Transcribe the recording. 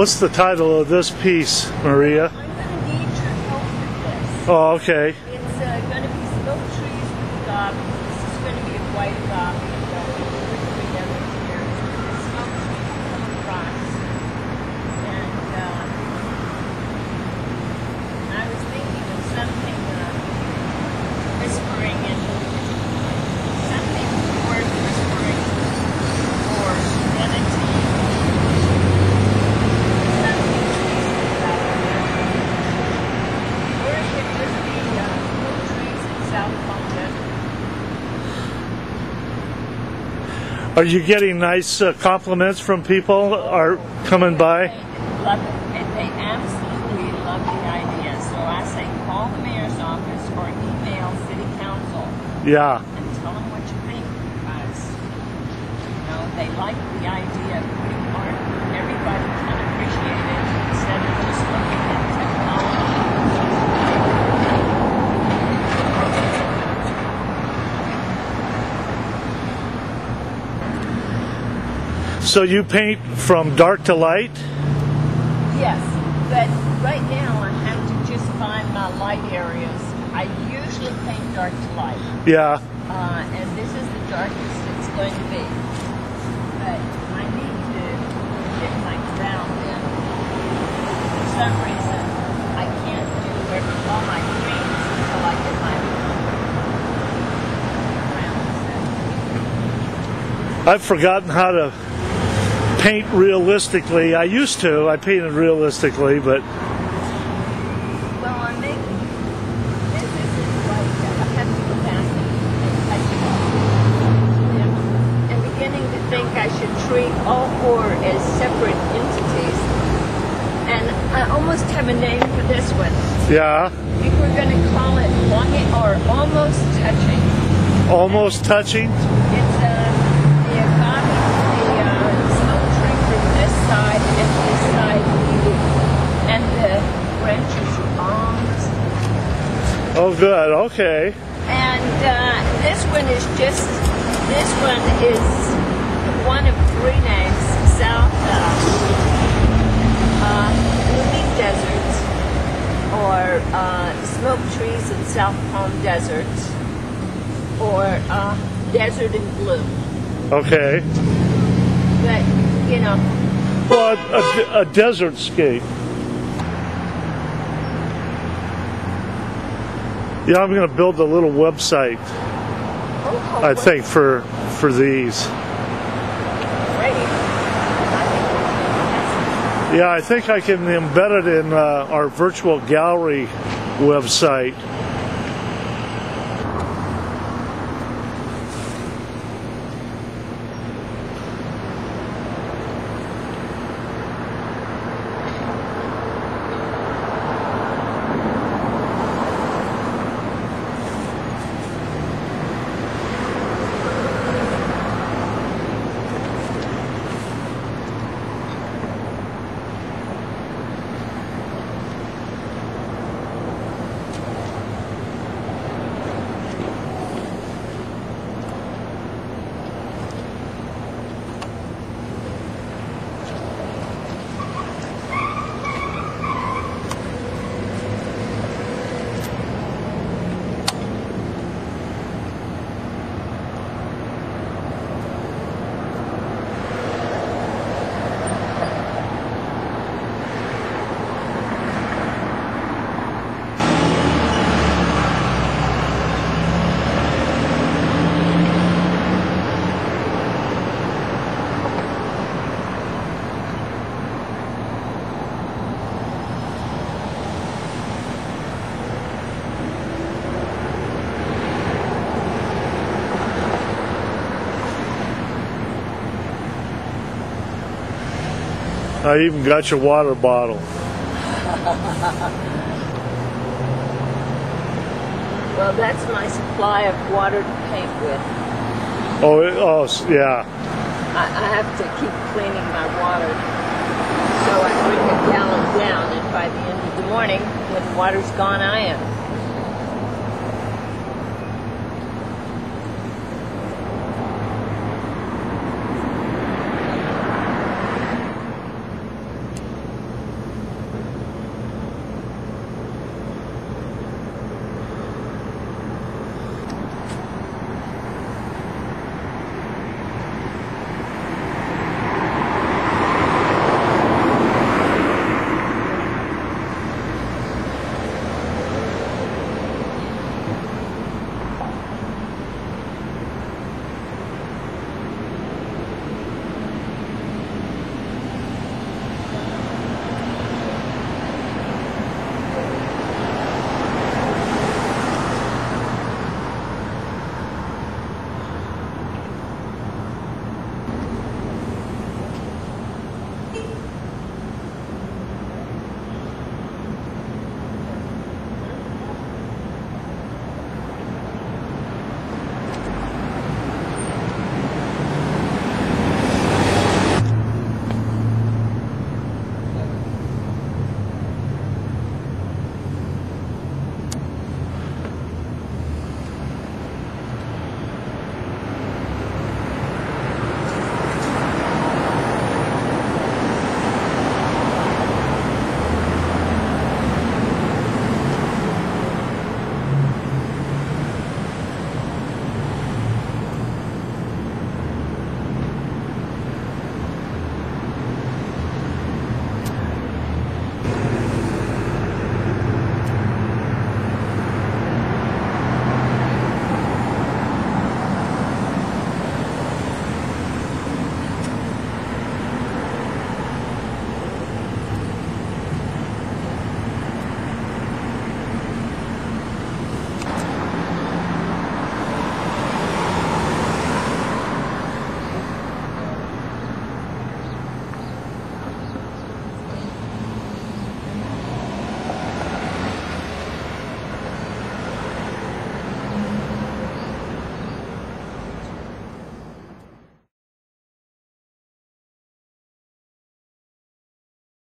What's the title of this piece, Maria? I'm going to need your help with this. Oh, okay. It's uh, going to be smoke trees with agave. This is going to be a white agave. There'll be three together here. The smoke trees will come across. And uh, I was thinking of something uh, whispering and something word whispering or humanity. Something about it. Or it could just be uh, little trees in South Ponca. Are you getting nice uh, compliments from people are coming by? Love it, and they absolutely love the idea. So I say, call the mayor's office or email city council Yeah. and tell them what you think because you know they like the idea of putting art. Everybody can appreciate it instead of just looking So you paint from dark to light? Yes, but right now I have to just find my light areas. I usually paint dark to light. Yeah. Uh, and this is the darkest it's going to be. But I need to get my ground in. For some reason, I can't do every, all my greens until I get my ground set. I've forgotten how to paint realistically. I used to. I painted realistically, but Well, I'm making. This isn't like that. I have to go back and touch it up. And I'm beginning to think I should treat all four as separate entities. And I almost have a name for this one. yeah, I think we're going to call it or almost touching. almost touching. It's uh, the agave, the uh, smoke tree from this side and this side, and the branches are palms. Oh, good. Okay. And uh, this one is just, this one is one of three names, South uh, uh, Blooming Deserts, or uh, Smoke Trees in South Palm Deserts, or uh, Desert in Bloom. Okay. But, you know, Well, a, a desert scape. Yeah, I'm going to build a little website. oh, I think for for these. great. Yeah, I think I can embed it in uh, our virtual gallery website. I even got your water bottle. Well, that's my supply of water to paint with. Oh, it, oh, yeah. I, I have to keep cleaning my water. So I bring a gallon down, and by the end of the morning, when the water's gone, I am.